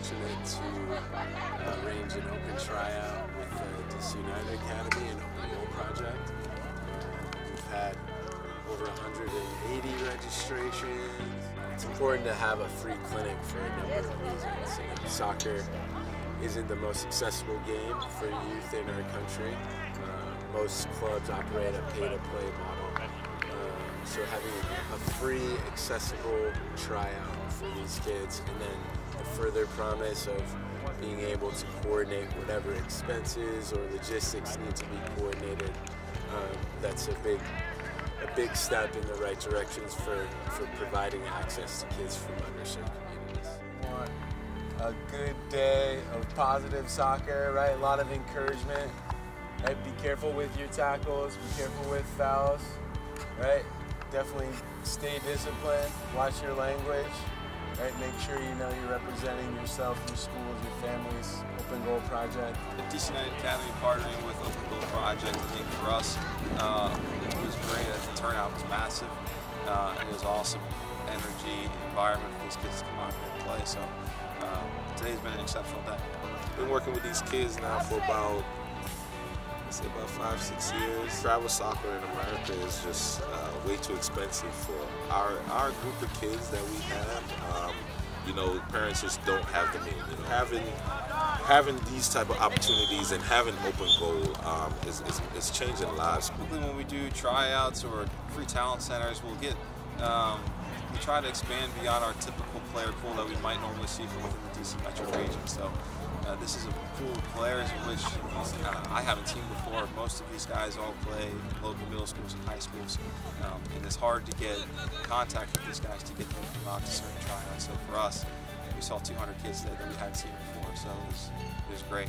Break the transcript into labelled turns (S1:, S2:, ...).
S1: fortunate to uh, arrange an open tryout with the DC United Academy and Open Goal Project. We've had over 180 registrations. It's important to have a free clinic for a number of reasons. Soccer isn't the most accessible game for youth in our country. Uh, most clubs operate a pay-to-play model. Uh, so having a free, accessible tryout for these kids and then the further promise of being able to coordinate whatever expenses or logistics need to be coordinated, um, that's a big a big step in the right directions for, for providing access to kids from underserved communities.
S2: A good day of positive soccer, right? A lot of encouragement. Right? Be careful with your tackles, be careful with fouls, right? Definitely stay disciplined, watch your language, right? Make sure you know you're representing yourself, your schools, your families, Open Goal Project.
S3: The DC United Academy partnering with Open Goal Project, I think for us, uh, it was great. The turnout was massive. Uh, it was awesome energy, environment for these kids to come out here and play. So uh, today's been an exceptional day.
S4: Been working with these kids now for about say about five, six years. Travel soccer in America is just uh, way too expensive for our our group of kids that we have. Um, you know, parents just don't have the means. You know, having having these type of opportunities and having open goal um, is, is, is, changing lives.
S3: Typically, when we do tryouts or free talent centers, we'll get um, we try to expand beyond our typical player pool that we might normally see from within the DC metro region. So uh, this is a pool of players in which uh, I haven't seen before. Most of these guys all play local middle schools and high schools, um, and it's hard to get contact with these guys to get them to come out to certain tryouts. So for us, we saw 200 kids today that we hadn't seen before, so it was, it was great.